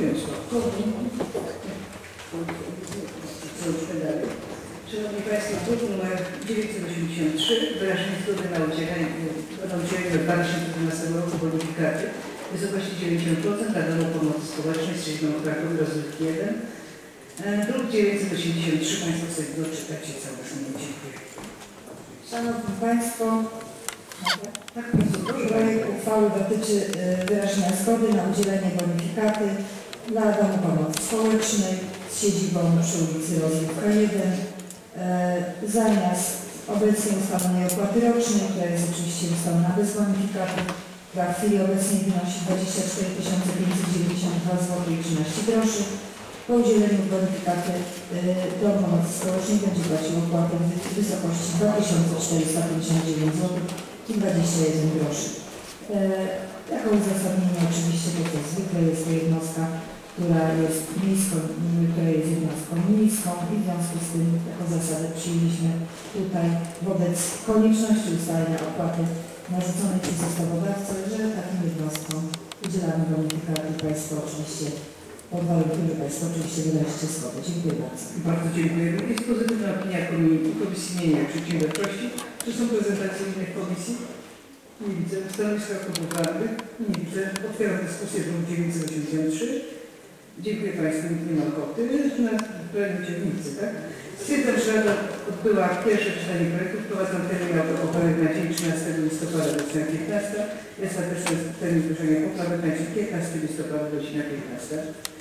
Dziękuję dalej. Szanowni Państwo, druk nr 983 wyrażenie zgody na udzielenie na udzielenie w 2012 roku bonifikaty w wysokości 90% dla Domu Pomocy Społecznej z siedzibą w Krakowie Rozrywki 1. E, Druk 983 Państwo sobie doczytacie całokształt. Dziękuję. Szanowni Państwo, Tak, proszę. projekt uchwały dotyczy y, wyrażenia zgody na udzielenie bonifikaty dla Domu Pomocy Społecznej z siedzibą przy ulicy Rozrywka 1 e, zamiast obecnie ustalonej opłaty rocznej, która jest oczywiście ustalona bez bonifikaty, która w chwili obecnej wynosi 24 592 zł i 13 groszy. Po udzieleniu bonifikaty y, Dom Pomocy Społecznej będzie płacił opłatę w wysokości 2459 zł i 21 groszy. E, jako uzasadnienie oczywiście to co zwykle jest to jednostka, która jest niską, m, która jest jednostką niską i w związku z tym jako zasadę przyjęliśmy tutaj wobec konieczności ustalenia opłaty narzuconej przez ustawodawcę, że takim jednostkom udzielamy bonifikaty Państwo oczywiście pod warunkiem, że Państwo oczywiście wyrazicie zgodę. Dziękuję bardzo. Bardzo dziękujemy. Jest pozytywna opinia Komisji, Komisji Mienia Przedsiębiorczości. Czy są prezentacje innych komisji? Nie widzę. Stanowiska klubów radnych? Nie widzę. Otwieram dyskusję druk 983. Dziękuję Państwu. Nikt nie ma. Na planie dzielnicy, tak? Stwierdzam, że odbyła pierwsze czytanie projektu. Wprowadzam termin autopoprawek na dzień 13 listopada godzina 15 i ostateczny termin zgłoszenia poprawek na dzień 15 listopada godzina 15.